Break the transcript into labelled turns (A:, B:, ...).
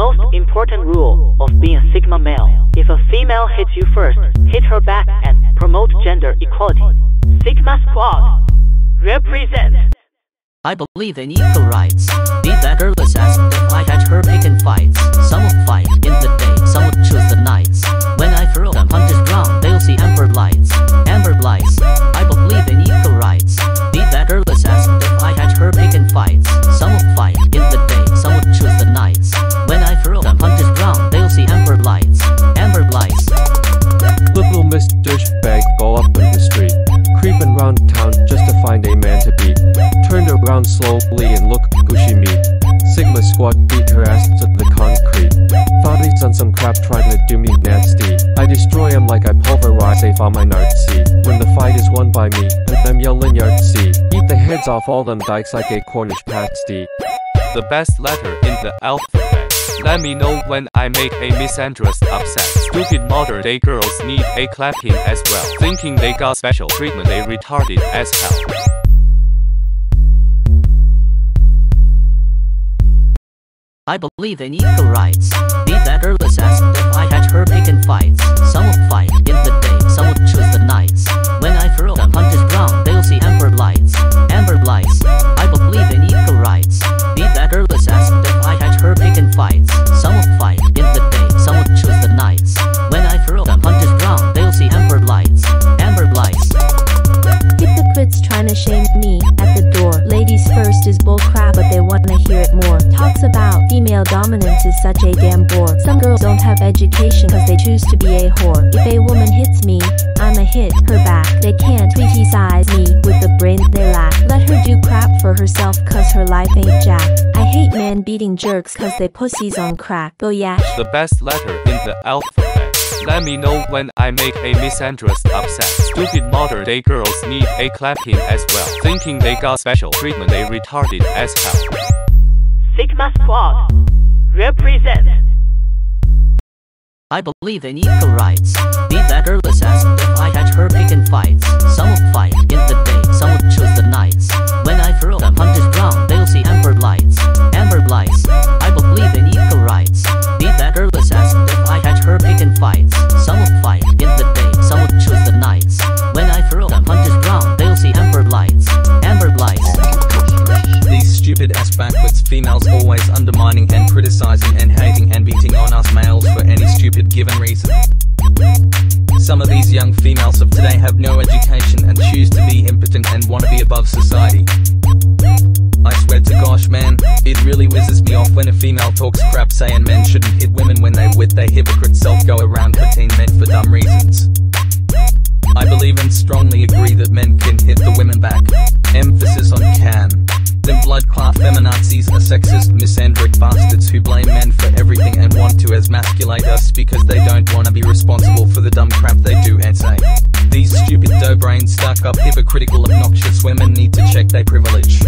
A: most important rule of being a Sigma male. If a female hits you first, hit her back and promote gender equality. Sigma Squad. Represent.
B: I believe in equal rights. Be that girl
C: Around slowly and look she meet. Sigma squad beat her ass to the concrete. Thought he's done some crap trying to do me nasty. I destroy him like I pulverize a my Nazi. When the fight is won by me, and I'm yelling Yahtzee. Eat the heads off all them dykes like a Cornish pasty.
D: The best letter in the alphabet. Let me know when I make a misandrous upset. Stupid modern day girls need a clapping as well. Thinking they got special treatment, they retarded as hell.
B: I believe in equal rights. Be that girl is asked if I had her picking fights. Some would fight in the day, some would choose the nights. When I throw them punches ground, they'll see amber lights. Amber lights. I believe in equal rights. Be that girl is asked if I had her picking fights. Some would fight in the day, some would choose the nights. When I throw them punches ground, they'll see amber lights. Amber lights.
E: Hypocrites trying to shame me at the door. Ladies first is bullcrap, but they wanna hear it more. About female dominance is such a damn bore. Some girls don't have education cause they choose to be a whore. If a woman hits me, I'ma hit her back. They can't criticize me with the brain they lack. Let her do crap for herself cause her life ain't jack. I hate men beating jerks cause they pussies on crack. Go yeah.
D: The best letter in the alphabet. Let me know when I make a misandrous upset. Stupid modern day girls need a clapping as well. Thinking they got special treatment, they retarded as hell.
A: Sigma Squad. Represent.
B: I believe in equal rights. Be that girl is asked if I catch her picking fights. Some would fight in the day, some would choose the nights. When
F: given reason. Some of these young females of today have no education and choose to be impotent and want to be above society. I swear to gosh man, it really whizzes me off when a female talks crap saying men shouldn't hit women when they with their hypocrite self go around hurting men for dumb reasons. I believe and strongly agree that men Them blood clot feminazis are sexist, misandric bastards who blame men for everything and want to emasculate us because they don't want to be responsible for the dumb crap they do and say. These stupid dough brains, stuck up, hypocritical, obnoxious women need to check their privilege.